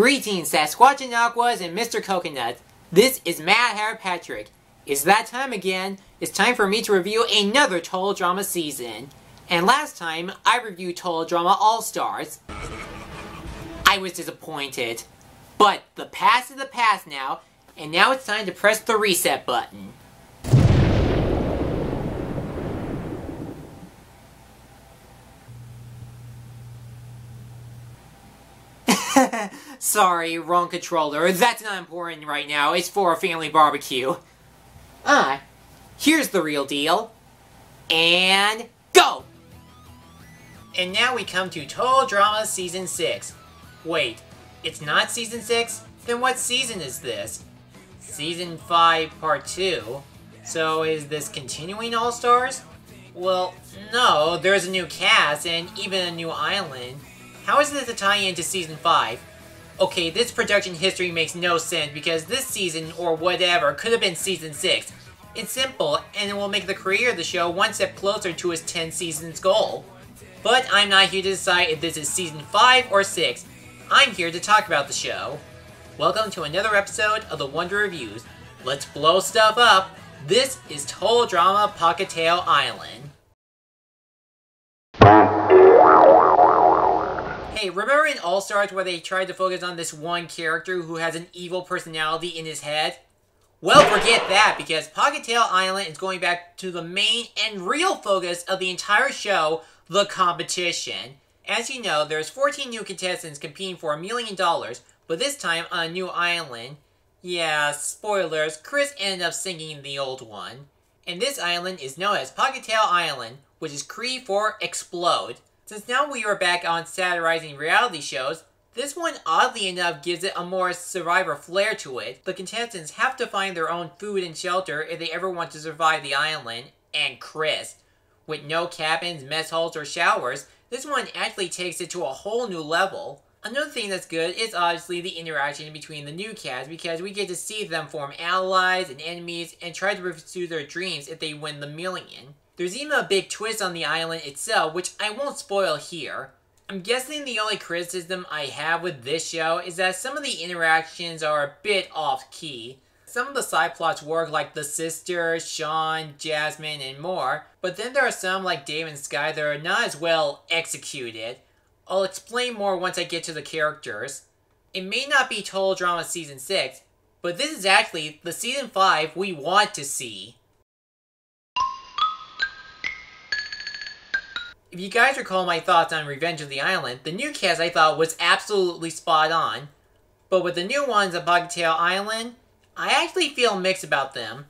Greetings, Sasquatchanakwas and Mr. Coconut. This is Mad Hatter Patrick. It's that time again. It's time for me to review another Total Drama season. And last time, I reviewed Total Drama All-Stars. I was disappointed. But the past is the past now, and now it's time to press the reset button. Sorry, wrong controller. That's not important right now. It's for a family barbecue. Ah, here's the real deal. And go! And now we come to Total Drama Season 6. Wait, it's not Season 6? Then what season is this? Season 5, Part 2? So is this continuing All-Stars? Well, no, there's a new cast and even a new island. How is this a tie-in to Season 5? Okay, this production history makes no sense because this season, or whatever, could have been Season 6. It's simple, and it will make the career of the show one step closer to his 10 seasons goal. But I'm not here to decide if this is Season 5 or 6. I'm here to talk about the show. Welcome to another episode of the Wonder Reviews. Let's blow stuff up. This is Total Drama Pahkitew Island. Hey, remember in All Stars where they tried to focus on this one character who has an evil personality in his head? Well, forget that, because Pahkitew Island is going back to the main and real focus of the entire show, the competition. As you know, there's 14 new contestants competing for a million dollars, but this time on a new island. Yeah, spoilers, Chris ended up singing the old one. And this island is known as Pahkitew Island, which is Cree for Explode. Since now we are back on satirizing reality shows, this one oddly enough gives it a more survivor flair to it. The contestants have to find their own food and shelter if they ever want to survive the island, and Chris. With no cabins, mess halls, or showers, this one actually takes it to a whole new level. Another thing that's good is obviously the interaction between the new cast because we get to see them form allies and enemies and try to pursue their dreams if they win the million. There's even a big twist on the island itself, which I won't spoil here. I'm guessing the only criticism I have with this show is that some of the interactions are a bit off-key. Some of the side plots work like the sisters, Shawn, Jasmine, and more, but then there are some like Dave and Sky that are not as well executed. I'll explain more once I get to the characters. It may not be Total Drama Season 6, but this is actually the Season 5 we want to see. If you guys recall my thoughts on Revenge of the Island, the new cast I thought was absolutely spot on. But with the new ones of Pahkitew Island, I actually feel mixed about them.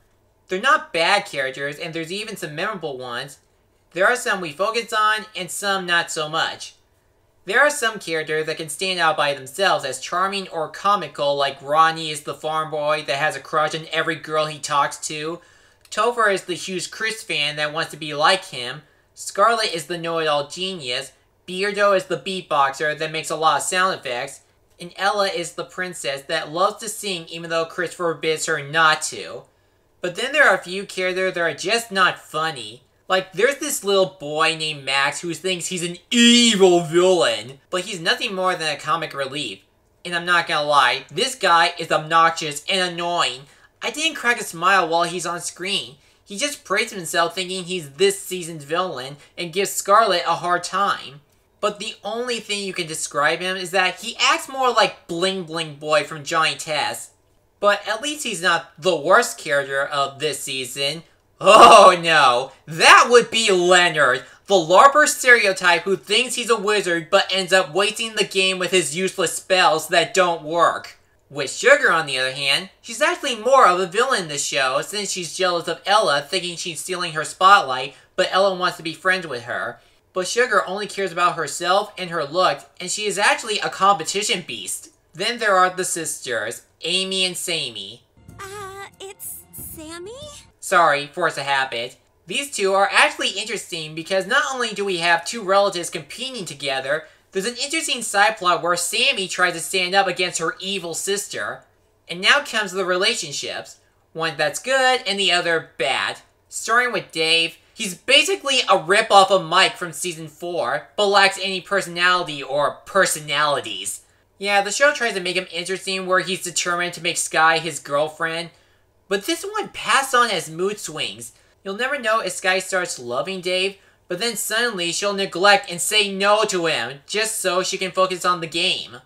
They're not bad characters, and there's even some memorable ones. There are some we focus on, and some not so much. There are some characters that can stand out by themselves as charming or comical, like Rodney is the farm boy that has a crush on every girl he talks to. Topher is the huge Chris fan that wants to be like him. Scarlett is the know-it-all genius, Beardo is the beatboxer that makes a lot of sound effects, and Ella is the princess that loves to sing even though Chris forbids her not to. But then there are a few characters that are just not funny. Like, there's this little boy named Max who thinks he's an evil villain, but he's nothing more than a comic relief. And I'm not gonna lie, this guy is obnoxious and annoying. I didn't crack a smile while he's on screen. He just praises himself thinking he's this season's villain and gives Scarlett a hard time. But the only thing you can describe him is that he acts more like Bling Bling Boy from Johnny Test. But at least he's not the worst character of this season. Oh no, that would be Leonard, the LARPer stereotype who thinks he's a wizard but ends up wasting the game with his useless spells that don't work. With Sugar, on the other hand, she's actually more of a villain in this show since she's jealous of Ella, thinking she's stealing her spotlight, but Ella wants to be friends with her. But Sugar only cares about herself and her look, and she is actually a competition beast. Then there are the sisters, Amy and Sammy. Uh, it's Sammy? Sorry, force a habit. These two are actually interesting because not only do we have two relatives competing together, there's an interesting side plot where Sammy tries to stand up against her evil sister. And now comes the relationships. One that's good and the other bad. Starting with Dave, he's basically a ripoff of Mike from season 4, but lacks any personality or personalities. Yeah, the show tries to make him interesting where he's determined to make Sky his girlfriend, but this one passed on as mood swings. You'll never know if Sky starts loving Dave, but then suddenly she'll neglect and say no to him just so she can focus on the game.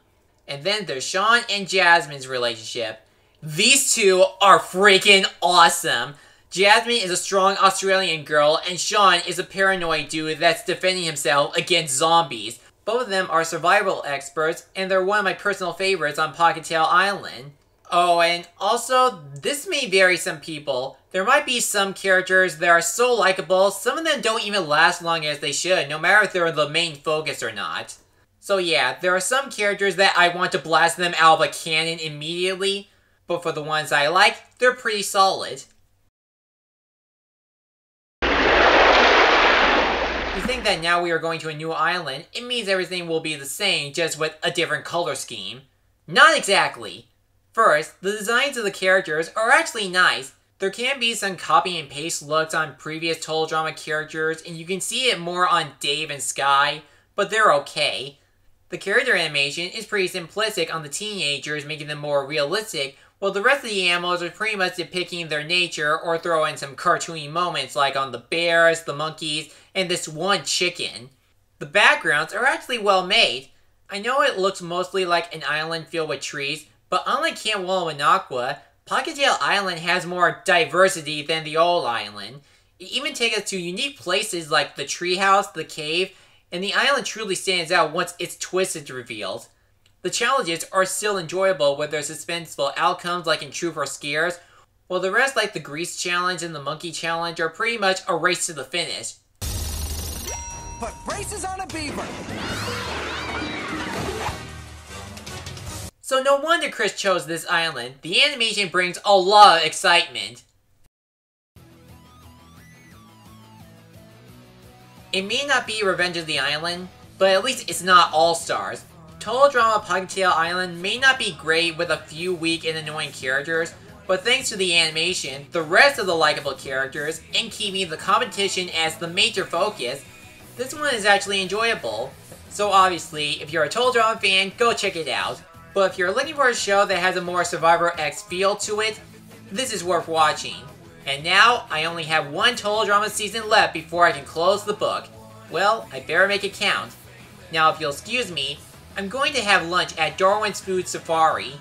And then there's Shawn and Jasmine's relationship. These two are freaking awesome. Jasmine is a strong Australian girl, and Shawn is a paranoid dude that's defending himself against zombies. Both of them are survival experts, and they're one of my personal favorites on Pahkitew Island. Oh, and also, this may vary some people. There might be some characters that are so likable, some of them don't even last long as they should, no matter if they're the main focus or not. So yeah, there are some characters that I want to blast them out of a cannon immediately, but for the ones I like, they're pretty solid. You think that now we are going to a new island, it means everything will be the same, just with a different color scheme. Not exactly. First, the designs of the characters are actually nice. There can be some copy and paste looks on previous Total Drama characters, and you can see it more on Dave and Sky, but they're okay. The character animation is pretty simplistic on the teenagers, making them more realistic, while the rest of the animals are pretty much depicting their nature or throw in some cartoony moments like on the bears, the monkeys, and this one chicken. The backgrounds are actually well made. I know it looks mostly like an island filled with trees, but unlike Camp Wawanakwa, Pahkitew Island has more diversity than the old island. It even takes us to unique places like the treehouse, the cave, and the island truly stands out once its twist is revealed. The challenges are still enjoyable with their suspenseful outcomes like in Truth or Scares, while the rest like the Grease Challenge and the Monkey Challenge are pretty much a race to the finish. Put braces on a beaver! So no wonder Chris chose this island. The animation brings a lot of excitement. It may not be Revenge of the Island, but at least it's not All-Stars. Total Drama Pahkitew Island may not be great with a few weak and annoying characters, but thanks to the animation, the rest of the likable characters, and keeping the competition as the major focus, this one is actually enjoyable. So obviously, if you're a Total Drama fan, go check it out. But if you're looking for a show that has a more Survivor X feel to it, this is worth watching. And now, I only have one Total Drama season left before I can close the book. Well, I better make it count. Now, if you'll excuse me, I'm going to have lunch at Darwin's Food Safari.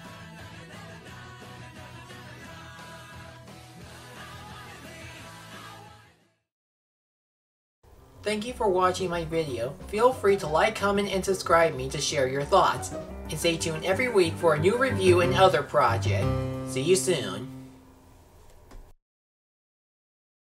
Thank you for watching my video. Feel free to like, comment, and subscribe me to share your thoughts. And stay tuned every week for a new review and other project. See you soon.